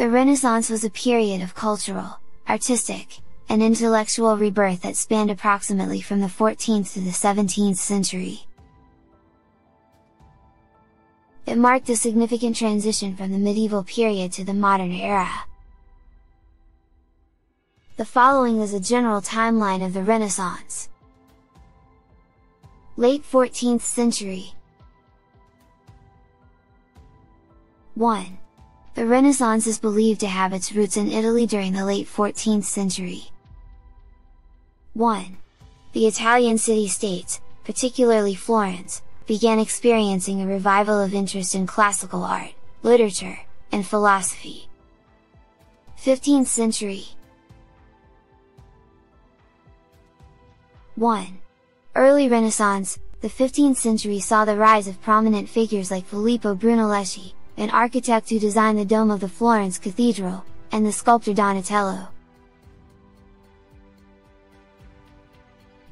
The Renaissance was a period of cultural, artistic, and intellectual rebirth that spanned approximately from the 14th to the 17th century. It marked a significant transition from the medieval period to the modern era. The following is a general timeline of the Renaissance. Late 14th century 1. The Renaissance is believed to have its roots in Italy during the late 14th century. 1. The Italian city-states, particularly Florence, began experiencing a revival of interest in classical art, literature, and philosophy. 15th century 1. Early Renaissance, the 15th century saw the rise of prominent figures like Filippo Brunelleschi, an architect who designed the dome of the Florence Cathedral, and the sculptor Donatello.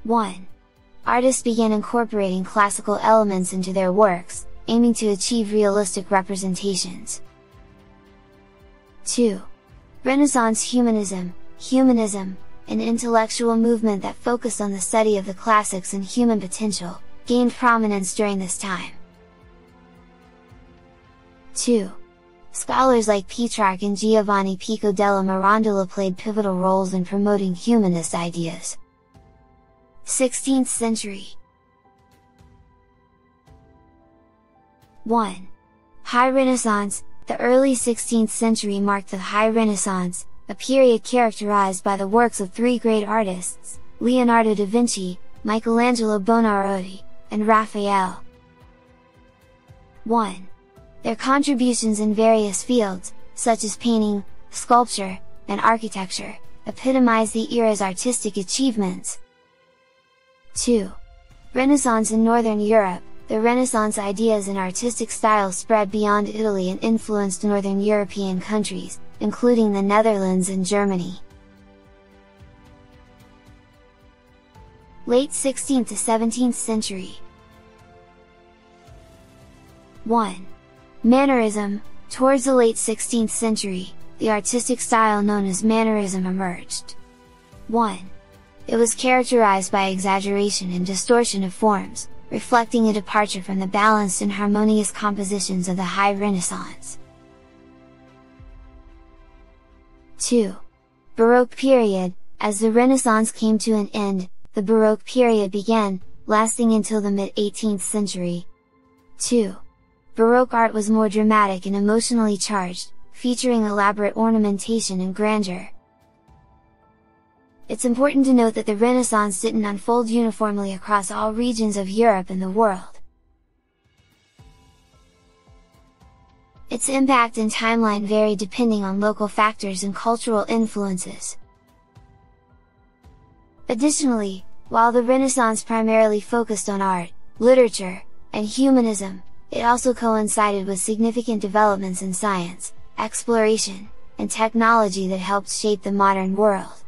1. Artists began incorporating classical elements into their works, aiming to achieve realistic representations. 2. Renaissance Humanism Humanism, an intellectual movement that focused on the study of the classics and human potential, gained prominence during this time. 2. Scholars like Petrarch and Giovanni Pico della Mirandola played pivotal roles in promoting humanist ideas. 16th century 1. High Renaissance The early 16th century marked the High Renaissance, a period characterized by the works of three great artists, Leonardo da Vinci, Michelangelo Buonarroti, and Raphael. 1. Their contributions in various fields, such as painting, sculpture, and architecture, epitomize the era's artistic achievements. 2. Renaissance in Northern Europe The Renaissance ideas and artistic styles spread beyond Italy and influenced Northern European countries, including the Netherlands and Germany. Late 16th to 17th century 1. Mannerism Towards the late 16th century, the artistic style known as Mannerism emerged. 1. It was characterized by exaggeration and distortion of forms, reflecting a departure from the balanced and harmonious compositions of the High Renaissance. 2. Baroque period As the Renaissance came to an end, the Baroque period began, lasting until the mid-18th century. 2. Baroque art was more dramatic and emotionally charged, featuring elaborate ornamentation and grandeur. It's important to note that the Renaissance didn't unfold uniformly across all regions of Europe and the world. Its impact and timeline vary depending on local factors and cultural influences. Additionally, while the Renaissance primarily focused on art, literature, and humanism, it also coincided with significant developments in science, exploration, and technology that helped shape the modern world.